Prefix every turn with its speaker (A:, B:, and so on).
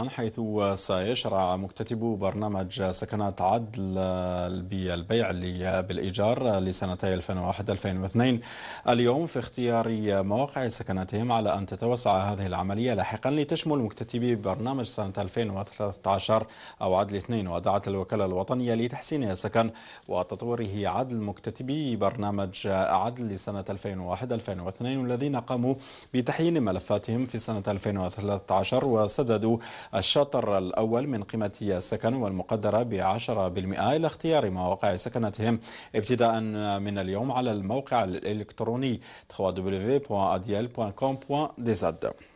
A: حيث سيشرع مكتتب برنامج سكنات عدل بالبيع بالإيجار لسنتي 2001-2002 اليوم في اختيار مواقع سكناتهم على أن تتوسع هذه العملية لاحقا لتشمل مكتتبي برنامج سنة 2013 أو عدل 2 ودعت الوكالة الوطنية لتحسين السكن وتطويره عدل مكتتبي برنامج عدل لسنة 2001-2002 الذين قاموا بتحيين ملفاتهم في سنة 2013 وسددوا الشطر الأول من قيمة السكن والمقدرة بعشرة بالمئة إلى اختيار مواقع سكنتهم. ابتداء من اليوم على الموقع الإلكتروني www.adiel.com.dz